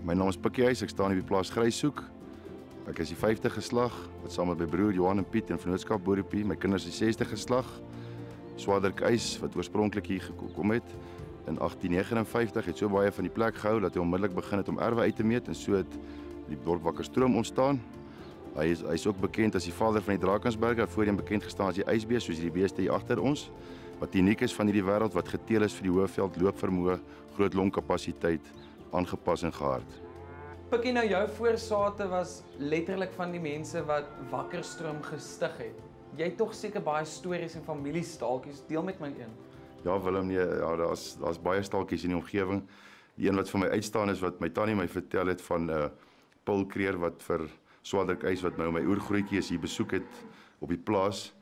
My naam is Pikkie Huys, ek staan hier by plaas Gryshoek. Ek is die 50 geslag wat saam met my broer Johan en Piet in vennootskap boer op hier. My kinders is die 60 geslag. Swaarderk Eis wat oorspronklik hier gekom het in 1859 het so baie van die plek gehou dat hy onmiddellik begin het om erwe uit te meet en so het die dorp Wakkerstroom ontstaan. Hy is hy is ook bekend as die vader van die Drakensberge, wat voorheen bekend gestaan as die ysbees soos hierdie beeste hier agter ons wat uniek is van hierdie wêreld wat geteel is vir die hoëveld loopvermoë, groot longkapasiteit, aangepas en gehard. Pikkie nou jou voorsate was letterlik van die mense wat Wakkerstroom gestig het. Jy het tog seker baie stories en familiestaaltjies, deel met my een. Ja Willem, nee, ja, daar's daar's baie staaltjies in die omgewing. Die een wat vir my uitstaan is wat my tannie my vertel het van 'n uh, Paul Kreer wat vir Swadrik Eis wat nou my oergrootjie is hier besoek het op die plaas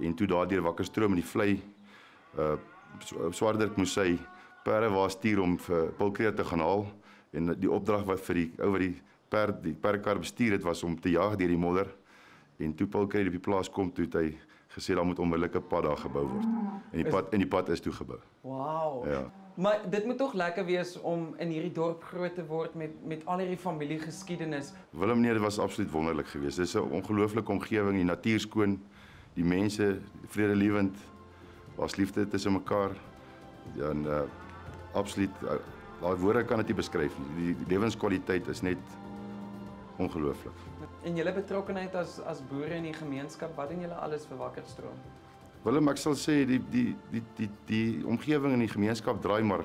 en toe daardeur Wakkerstroom in die vlei uh Swadrik moes sy perde waar stuur om vir Paul Kreer te gaan haal en die opdrag wat vir die ou wat die perd die perdkar bestuur het was om te jag deur die modder en toe Paul Kreer op die plaas kom toe het hy gesê daar moet onmiddellik 'n pad daar gebou word. En die pad en die pad is toe gebou. Wow. Ja. Maar dit moet tog lekker wees om in hierdie dorp groot te word met met al hierdie familiegeskiedenis. Willem nee, dit was absoluut wonderlik geweest. Dis 'n ongelooflike omgewing, die natuur skoon, die mense vredelewend. Daar's liefde tussen mekaar. Ja, en uh absoluut uh, daai woorde kan dit nie beskryf nie. Die, die lewenskwaliteit is net ongelooflik. En julle betrokkeheid as as boere in die gemeenskap, wat doen julle alles vir Wakkerstroom? Willem, ek sal sê die die die die die omgewing in die gemeenskap draai maar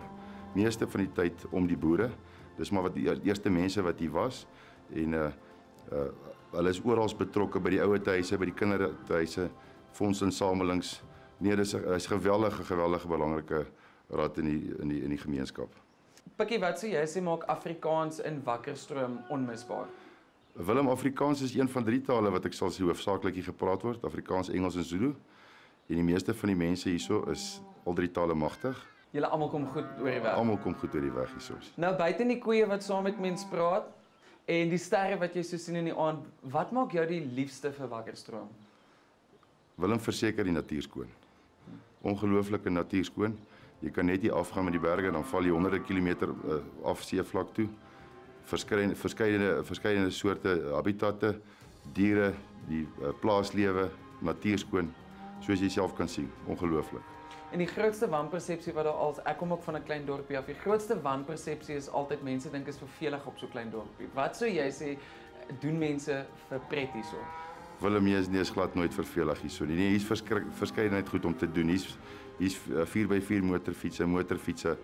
meeste van die tyd om die boere. Dis maar wat die eerste mense wat hier was en uh uh hulle is oral betrokke by die ouer huise, by die kinderhuise, fondsinsamelings. Nee, dis 'n is geweldige geweldige belangrike raad in die in die in die gemeenskap. Pikkie, wat sê jy sê maak Afrikaans in Wakkerstroom onmisbaar? Willem Afrikaans is een van drie tale wat ek sal sê hoofsaaklik hier gepraat word, Afrikaans, Engels en Zulu. En die meeste van die mense hierso is al drie tale magtig. Julle almal kom goed oor die weg. Almal kom goed oor die weg hierso. Nou buite die koeie wat saam met mense praat en die sterre wat jy so sien in die aand, wat maak jou die liefste vir Wakkerstroom? Willem verseker die natuur skoon. Ongelooflike natuur skoon. Jy kan net hier afgaan met die berge en dan val jy honderde kilometer uh, af seevlak toe. Verskeie verskeie verskeie soorte habitatte, diere, die uh, plaaslewe, natuur skoon soos jy self kan sien. Ongelooflik. En die grootste wanpersepsie wat daar al ek kom ook van 'n klein dorpie af. Die grootste wanpersepsie is altyd mense dink is vervelig op so 'n klein dorpie. Wat sou jy sê doen mense vir pret hierso? Willem is nie is glad nooit vervelig hierso nie. Nee, hier's verskeidenheid goed om te doen. Hier's hier's 4x4 motorfietsse, motorfietsse.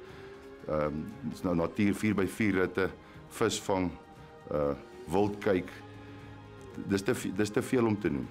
Ehm um, dis nou natuur 4x4 ritte, visvang, uh wild kyk. Dis te dis te veel om te noem.